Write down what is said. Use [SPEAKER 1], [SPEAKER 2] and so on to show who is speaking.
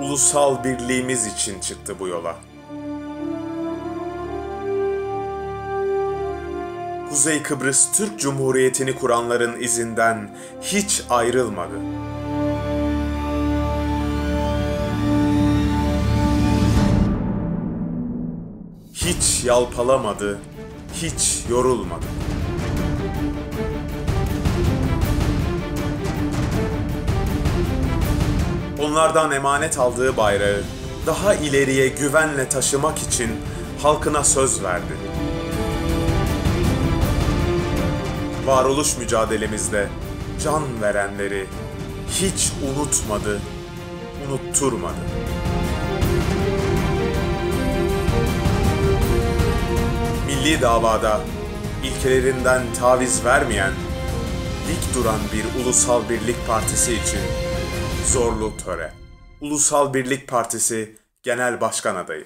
[SPEAKER 1] ulusal birliğimiz için çıktı bu yola. Kuzey Kıbrıs Türk Cumhuriyeti'ni kuranların izinden hiç ayrılmadı. Hiç yalpalamadı, hiç yorulmadı. Onlardan emanet aldığı bayrağı daha ileriye güvenle taşımak için halkına söz verdi. Varoluş mücadelemizde can verenleri hiç unutmadı, unutturmadı. Milli davada ilkelerinden taviz vermeyen, dik duran bir Ulusal Birlik Partisi için Zorlu Töre. Ulusal Birlik Partisi Genel Başkan Adayı